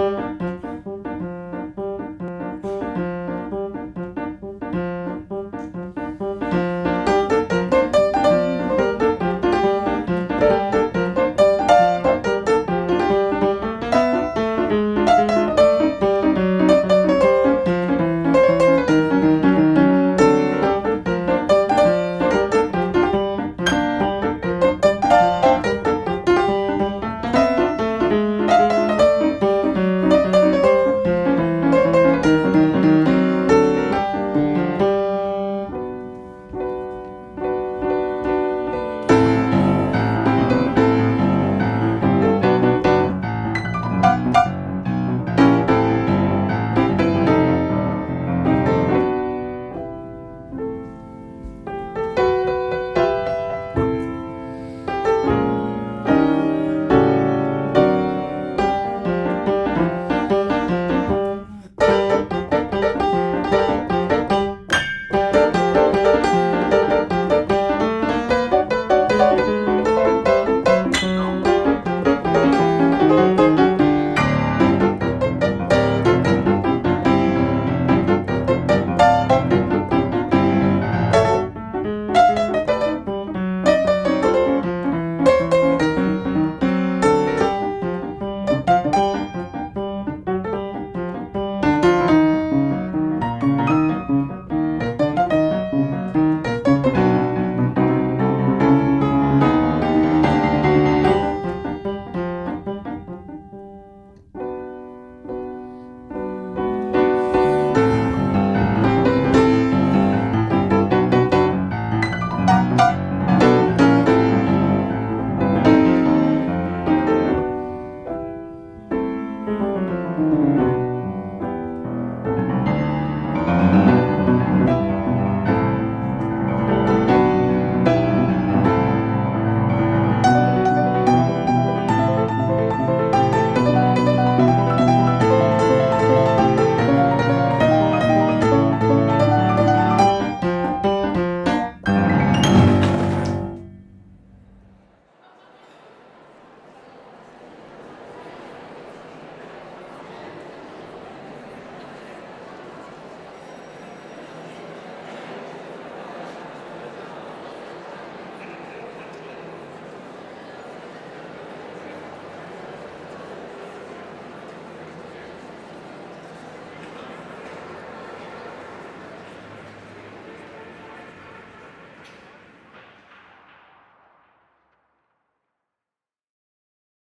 Música